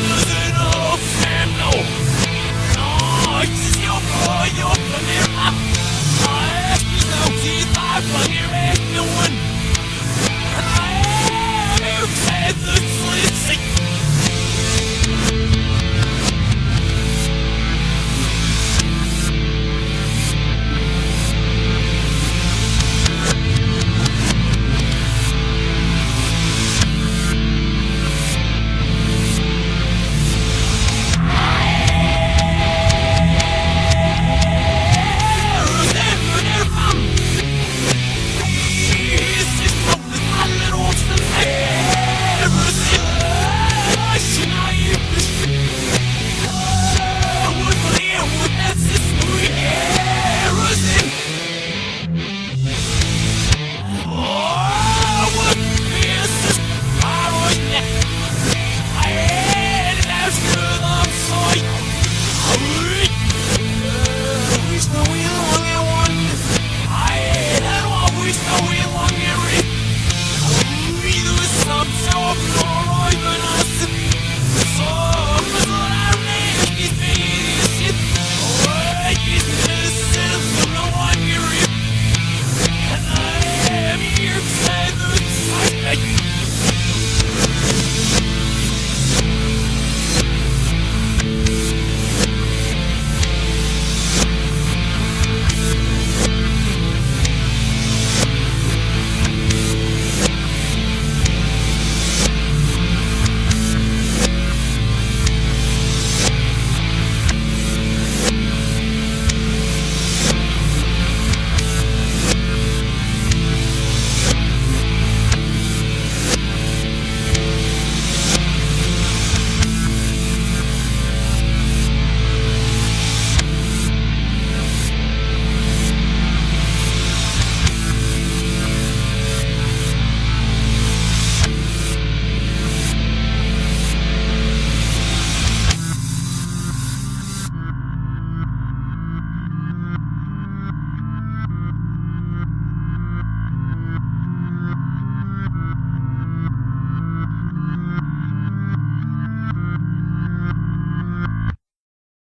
One.